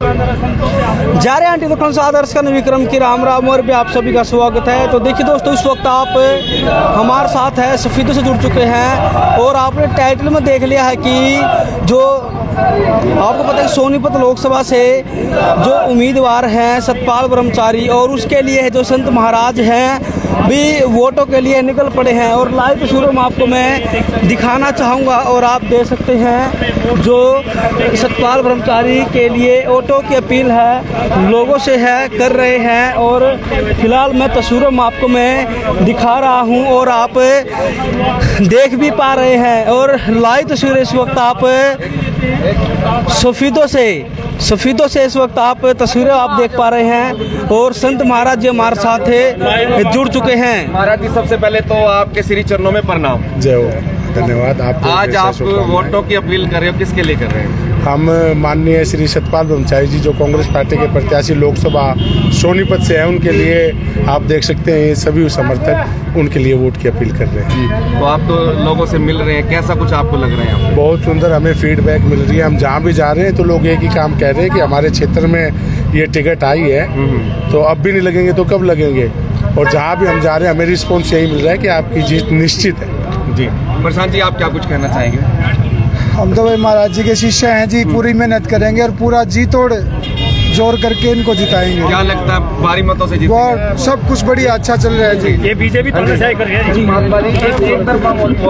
जा रहे आंटी दुकान से आदर्श का विक्रम की राम राम और भी आप सभी का स्वागत है। तो देखिए दोस्तों, इस वक्त आप हमारे साथ है, सफीदों से जुड़ चुके हैं और आपने टाइटल में देख लिया है कि जो आपको पता है सोनीपत लोकसभा से जो उम्मीदवार हैं सतपाल ब्रह्मचारी और उसके लिए जो संत महाराज हैं भी वोटों के लिए निकल पड़े हैं और लाइव तस्वीरों में आपको मैं दिखाना चाहूँगा और आप देख सकते हैं जो सतपाल ब्रह्मचारी के लिए ऑटो की अपील है, लोगों से है, कर रहे हैं और फ़िलहाल मैं तस्वीरों में आपको मैं दिखा रहा हूँ और आप देख भी पा रहे हैं और लाइव तस्वीर इस वक्त आप सफीदों से सफीदों से इस वक्त आप तस्वीरें आप देख पा रहे हैं और संत महाराज जी हमारे साथ जुड़ चुके हैं। महाराज जी सबसे पहले तो आपके श्री चरणों में प्रणाम। जय हो। धन्यवाद आप आज आप वोटों की अपील कर रहे हो किसके लिए कर रहे हैं? हम माननीय श्री सतपाल ब्रह्मचारी जी जो कांग्रेस पार्टी के प्रत्याशी लोकसभा सोनीपत से हैं उनके लिए आप देख सकते हैं ये सभी समर्थक उनके लिए वोट की अपील कर रहे हैं। तो आप तो लोगों से मिल रहे हैं कैसा कुछ आपको लग रहा है बहुत सुंदर हमें फीडबैक मिल रही है हम जहाँ भी जा रहे हैं तो लोग एक ही काम कह रहे हैं कि हमारे क्षेत्र में ये टिकट आई है। तो अब भी नहीं लगेंगे तो कब लगेंगे? और जहाँ भी हम जा रहे हैं हमें रिस्पॉन्स यही मिल रहा है कि आपकी जीत निश्चित है। जी। प्रशांत जी, आप क्या कुछ कहना चाहेंगे? हम तो भाई महाराज जी के शिष्य हैं जी, पूरी मेहनत करेंगे और पूरा जी तोड़ ज़ोर करके इनको जिताएँगे। क्या लगता है भारी मतों से जीत और सब कुछ बढ़िया अच्छा चल रहा है जी। ये बीजेपी है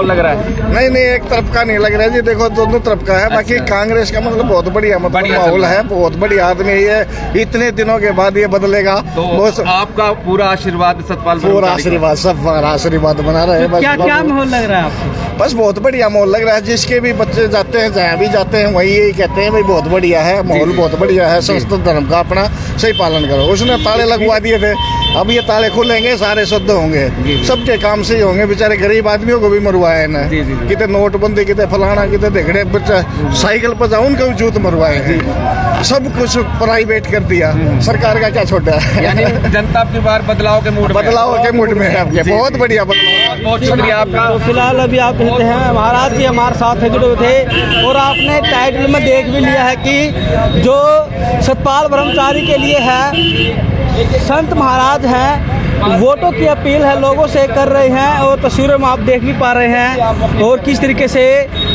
लग रहा है। नहीं नहीं एक तरफ़ का नहीं लग रहा है जी देखो दोनों तरफ़ का है। बाकी कांग्रेस का मतलब बहुत बढ़िया मतलब माहौल है बहुत बढ़िया आदमी है ये। इतने दिनों के बाद ये बदलेगा। तो आपका पूरा आशीर्वाद सतपाल पूरा आशीर्वाद सब आशीर्वाद बना रहे हैं। बस क्या क्या माहौल लग रहा है आपको? बस बहुत बढ़िया माहौल लग रहा है। जिसके भी बच्चे जाते हैं जहाँ भी जाते हैं वही यही कहते हैं भाई बहुत बढ़िया है माहौल बहुत बढ़िया है संस्कृत धर्म का अपना सही पालन करो। उसने ताले लगवा दिए थे। अब ये ताले खुलेंगे सारे शुद्ध होंगे। सबके काम से ही होंगे बेचारे गरीब आदमियों को भी मरवाए ना। कितने नोटबंदी कितने फलाना कितने देखड़े बच्चा साइकिल पर जाओ उनका भी जूत मरवाए सब कुछ प्राइवेट कर दिया। सरकार का क्या छोटा है? यानी जनता की बार बदलाव के मूड में बदलाव के मूड में है आपके बहुत बढ़िया बदलाव बहुत शुक्रिया आपका। तो फ़िलहाल अभी आप देखते हैं। महाराज जी हमारे साथ है जुड़े हुए थे और आपने टाइटल में देख भी लिया है कि जो सतपाल ब्रह्मचारी के लिए है संत महाराज हैं, वोटों की अपील है, लोगों से कर रहे हैं और तस्वीरों में आप देख भी पा रहे हैं। और किस तरीके से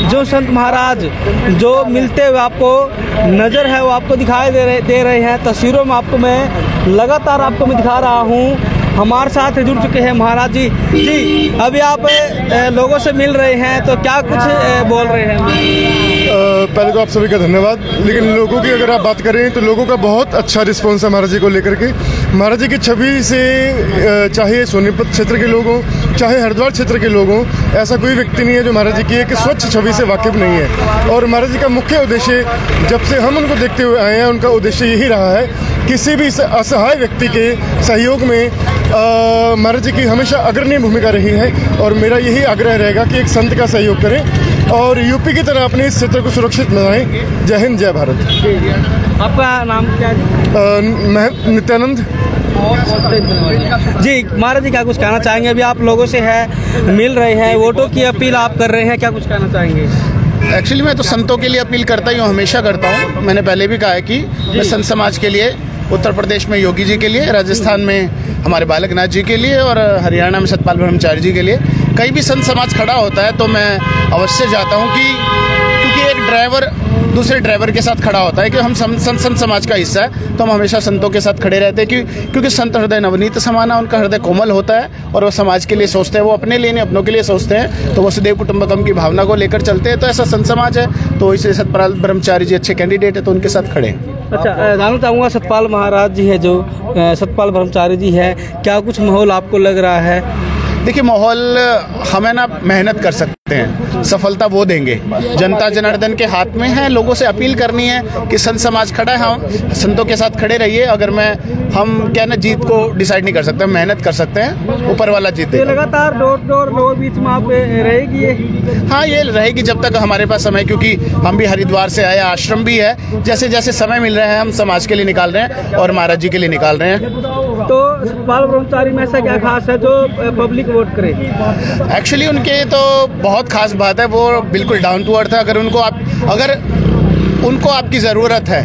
जो संत महाराज जो मिलते हुए आपको नज़र है, वो आपको दिखाई दे रहे दे रहे हैं। तस्वीरों में आपको मैं लगातार आपको मैं दिखा रहा हूँ। हमारे साथ जुड़ चुके हैं महाराज जी। जी, अभी आप लोगों से मिल रहे हैं तो क्या कुछ बोल रहे हैं? पहले तो आप सभी का धन्यवाद। लेकिन लोगों की अगर आप बात करें तो लोगों का बहुत अच्छा रिस्पॉन्स है महाराज जी को लेकर के। महाराज जी की छवि से चाहे सोनीपत क्षेत्र के लोग हों, चाहे हरिद्वार क्षेत्र के लोग हों, ऐसा कोई व्यक्ति नहीं है जो महाराज जी की एक स्वच्छ छवि से वाकिफ नहीं है। और महाराज जी का मुख्य उद्देश्य, जब से हम उनको देखते हुए आए हैं, उनका उद्देश्य यही रहा है, किसी भी असहाय व्यक्ति के सहयोग में महाराज जी की हमेशा अग्रणी भूमिका रही है और मेरा यही आग्रह रहेगा कि एक संत का सहयोग करें और यूपी की तरह अपने इस क्षेत्र को सुरक्षित बनाएँ। जय हिंद जय भारत। आपका नाम क्या है? मैं नित्यानंद। जी महाराज जी क्या कुछ कहना चाहेंगे? अभी आप लोगों से है मिल रहे हैं वोटों की अपील आप कर रहे हैं क्या कुछ कहना चाहेंगे? एक्चुअली मैं तो संतों के लिए अपील करता ही हूँ हमेशा करता हूँ। मैंने पहले भी कहा है कि मैं संत समाज के लिए उत्तर प्रदेश में योगी जी के लिए, राजस्थान में हमारे बालकनाथ जी के लिए और हरियाणा में सतपाल ब्रह्मचार्य जी के लिए। कहीं भी संत समाज खड़ा होता है तो मैं अवश्य जाता हूँ कि ड्राइवर दूसरे ड्राइवर के साथ खड़ा होता है कि हम सं- संत संत समाज का हिस्सा है तो हम हमेशा संतों के साथ खड़े रहते हैं, क्यों, क्योंकि संत हृदय नवनीत समाना, उनका हृदय कोमल होता है और वो समाज के लिए सोचते हैं, वो अपने लिए नहीं, अपनों के लिए सोचते हैं तो वसुदेव कुटुंबकम की भावना को लेकर चलते हैं तो ऐसा संत समाज है तो इसलिए सतपाल ब्रह्मचारी जी अच्छे कैंडिडेट है तो उनके साथ खड़े अच्छा जानना चाहूँगा सतपाल महाराज जी है जो सतपाल ब्रह्मचारी जी है। क्या कुछ माहौल आपको लग रहा है? देखिए माहौल हमें ना मेहनत कर सकते हैं। सफलता वो देंगे। जनता जनार्दन के हाथ में है लोगों से अपील करनी है कि संत समाज खड़ा है हम संतों के साथ खड़े रहिए। अगर मैं हम क्या ना जीत को डिसाइड नहीं कर सकते मेहनत कर सकते हैं ऊपर वाला जीत ये लगातार डोर डोर लोगों के बीच में आप रहेगी ये? हाँ ये रहेगी जब तक हमारे पास समय क्योंकि हम भी हरिद्वार से आए आश्रम भी है। जैसे जैसे समय मिल रहा है हम समाज के लिए निकाल रहे हैं और महाराज जी के लिए निकाल रहे हैं। तो सतपाल ब्रह्मचारी में ऐसा क्या खास है जो पब्लिक वोट करे? एक्चुअली उनके तो बहुत खास बात है वो बिल्कुल डाउन टू अर्थ है। अगर उनको आप अगर उनको आपकी ज़रूरत है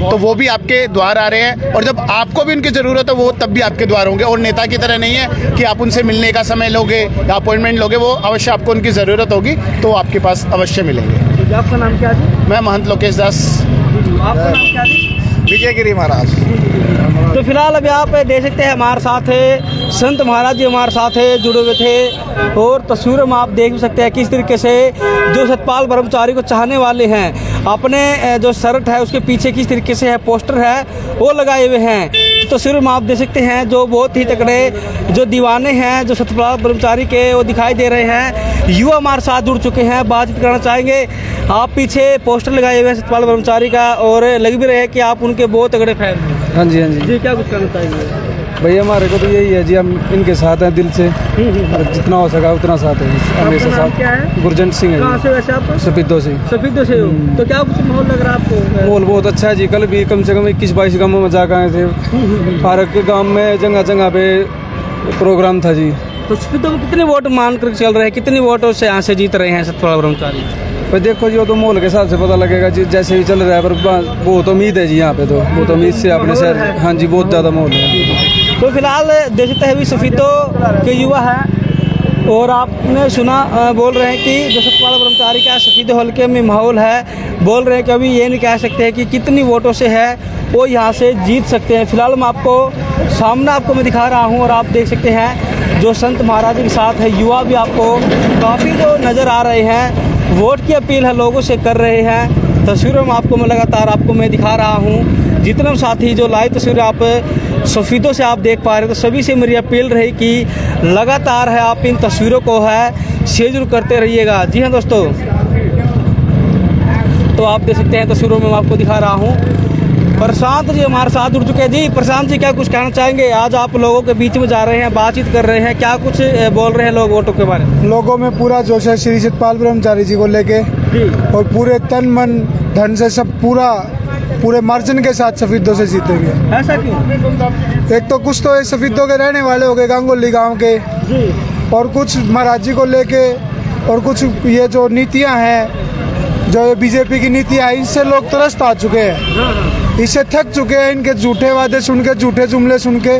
तो वो भी आपके द्वार आ रहे हैं। और जब आपको भी उनकी ज़रूरत है वो तब भी आपके द्वार होंगे। और नेता की तरह नहीं है कि आप उनसे मिलने का समय लोगे या अपॉइंटमेंट लोगे वो अवश्य आपको उनकी ज़रूरत होगी तो आपके पास अवश्य मिलेंगे। आपका नाम क्या है? मैं महंत लोकेश दास। आपका नाम क्या है? विजय गिरी महाराज। तो फ़िलहाल अभी आप देख सकते हैं हमारे साथ है, संत महाराज जी हमारे साथ है, जुड़े हुए थे। और तस्वीरों में आप देख भी सकते हैं किस तरीके से जो सतपाल ब्रह्मचारी को चाहने वाले हैं। अपने जो शर्ट है, उसके पीछे किस तरीके से है, पोस्टर है, वो लगाए हुए हैं। तस्वीरों में आप देख सकते हैं जो बहुत ही तकड़े जो दीवाने हैं जो सतपाल ब्रह्मचारी के वो दिखाई दे रहे हैं। युवा हमारे साथ जुड़ चुके हैं बातचीत करना चाहेंगे। आप पीछे पोस्टर लगाए हुए हैं सतपाल ब्रह्मचारी का और लग भी रहे हैं कि आप उनके बहुत तगड़े फ़ैन हैं। हाँ जी हाँ जी। जी क्या कुछ करना चाहेंगे? भैया हमारे को तो यही है जी हम इनके साथ हैं दिल से। और जितना हो सका उतना साथ है हमेशा साथ। गुरजंत सिंह है से वैसे आप? जी से। सफीद से तो क्या कुछ माहौल लग रहा है आपको? माहौल बहुत अच्छा है जी। कल भी कम से कम इक्कीस बाईस गाँवों में जाकर आए थे। हर एक गाँव में जगह जगह पे प्रोग्राम था जी। तो सफीदों में कितने वोट मान कर चल रहे हैं? कितने वोटों से यहाँ से जीत रहे हैं सतपाल ब्रह्मचारी? पर देखो जी वो तो माहौल के हिसाब से पता लगेगा जी जैसे भी चल रहा है पर बहुत उम्मीद है जी यहाँ पे तो। बहुत उम्मीद से अपने शहर हाँ जी बहुत ज़्यादा माहौल है। तो फ़िलहाल देख सकते हैं अभी सफीदों के युवा हैं और आपने सुना बोल रहे हैं कि सतपाल ब्रह्मचारी का सफीद हल्के में माहौल है। बोल रहे हैं कि अभी ये नहीं कह सकते हैं कि कितनी वोटों से है, वो यहाँ से जीत सकते हैं। फ़िलहाल मैं आपको सामना आपको मैं दिखा रहा हूँ और आप देख सकते हैं, जो संत महाराज के साथ है, युवा भी आपको काफ़ी जो नज़र आ रहे हैं, वोट की अपील है, लोगों से कर रहे हैं। तस्वीरों में आपको मैं लगातार आपको मैं दिखा रहा हूँ। जितने साथी जो लाइव तस्वीरें आप, सफ़ीदों से आप देख पा रहे हो तो सभी से मेरी अपील रही कि लगातार है आप इन तस्वीरों को है, शेयर करते रहिएगा। जी हाँ दोस्तों। तो आप देख सकते हैं तस्वीरों में मैं आपको दिखा रहा हूँ। प्रशांत जी हमारे साथ जुड़ चुके हैं। जी प्रशांत जी क्या कुछ कहना चाहेंगे? आज आप लोगों के बीच में जा रहे हैं, बातचीत कर रहे हैं। क्या कुछ बोल रहे हैं लोग वोटों के बारे में? लोगों में पूरा जोश है। श्री सतपाल ब्रह्मचारी जी को लेके और पूरे तन मन धन से सब पूरा पूरे मार्जिन के साथ सफीदों से जीतेंगे। ऐसा क्यों? एक तो कुछ तो ये सफीदों के रहने वाले हो गए गांगोली गाँव के। और कुछ महाराजी जी को लेके और कुछ ये जो नीतियाँ हैं जो ये बीजेपी की नीतियाँ हैं इनसे लोग त्रस्त आ चुके हैं। इससे थक चुके हैं इनके झूठे वादे सुन के झूठे जुमले सुन के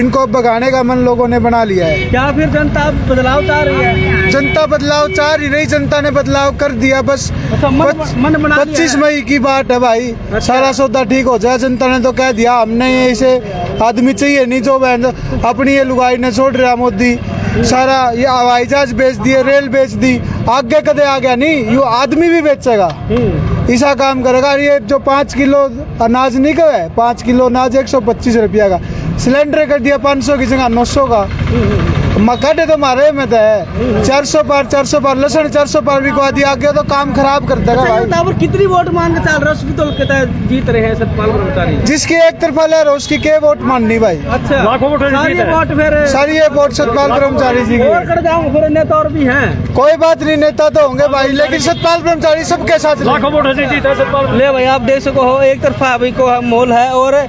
इनको भगाने का मन लोगों ने बना लिया है। क्या फिर जनता बदलाव चाह रही है? जनता बदलाव चाह रही नहीं जनता ने बदलाव कर दिया बस अच्छा, मन- मन बना पच्चीस मई की बात है भाई। सारा सौदा ठीक हो जाए जनता ने तो कह दिया हमने इसे आदमी चाहिए नहीं जो बहन अपनी ये लुगाई ने छोड़ रहा मोदी। सारा ये हवाई जहाज़ बेच दिए रेल बेच दी। आगे कदे आ गया? नहीं यू आदमी भी बेचेगा। ऐसा काम करेगा। ये जो पाँच किलो अनाज नहीं का है पाँच किलो अनाज एक सौ पच्चीस रुपया का। सिलेंडर कर दिया पाँच सौ की जगह नौ सौ का। मकाटे तो मारे में तो। है चार सौ पार चार सौ पार लसन चार सौ पार बिकवा दिया आगे तो काम खराब कर देगा अच्छा, भाई कितनी वोट मान के चल रहा है? तो कहता है जीत रहे हैं सतपाल ब्रह्मचारी जिसकी एक तरफा ले रहा है, उसकी के वोट माननी भाई? अच्छा लाखों वोट सारी वोट फिर सारी ये वोट सतपाल ब्रह्मचारी जी की। कर जाऊँ फिर नेता और भी हैं। कोई बात नहीं नेता तो होंगे भाई लेकिन सतपाल ब्रह्मचारी सबके साथ रहेंगे। ले भाई आप देख सको हो एक तरफा अभी को है मोल है और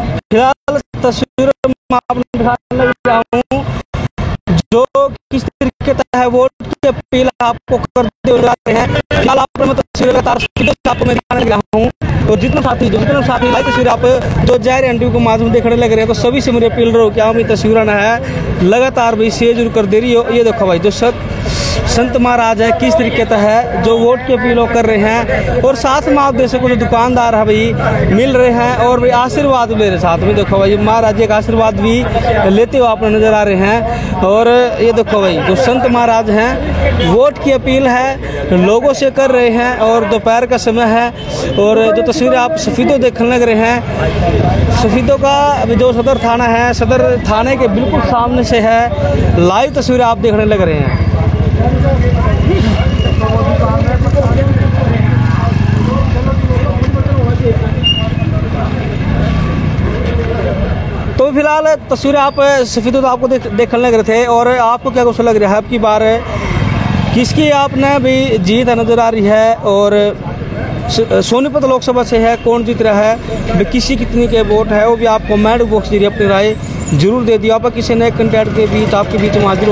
फ़िलहाल तस्वीर में आपने दिखाने हूँ। अपील आपको करते लगातार आपको मैं दिखाने लगा हूँ। और जितने साथी जो जितने साथी लाइव तस्वीर आप जो ज़ाहिर एंट्री को माध्यम देखने लग रहे हैं तो सभी से मेरी अपील रहो क्या मेरी तस्वीर ना है। लगातार भाई शेयर ज़रूर कर दे रही हो। ये देखो भाई, जो सत, संत महाराज है, किस तरीके का है, जो वोट की अपील कर रहे हैं। और साथ में आप देख सको जो दुकानदार है भाई, मिल रहे हैं और भाई आशीर्वाद हैं साथ में देखो भाई। महाराज जी का आशीर्वाद भी लेते हुए आप नज़र आ रहे हैं। और ये देखो भाई, जो संत महाराज हैं, वोट की अपील है, लोगों से कर रहे हैं और दोपहर का समय है और जो तस्वीरें आप सफीदों देखने लग रहे हैं सफीदों का जो सदर थाना है सदर थाने के बिल्कुल सामने से है लाइव तस्वीरें आप देखने लग रहे हैं। तो फ़िलहाल तस्वीरें आप सफीद तो आपको देख, देखने लग रहे थे और आपको क्या कुछ लग रहा है? आपकी बार किसकी आपने भी जीत नज़र आ रही है और सोनीपत लोकसभा से है, कौन जीत रहा है? किसी कितनी के वोट है, वो भी आप कमेंट बॉक्स ज़रिए अपनी राय ज़रूर दे दिया आप किसी नए कंटेंट के बीच आपके बीच में हाजिर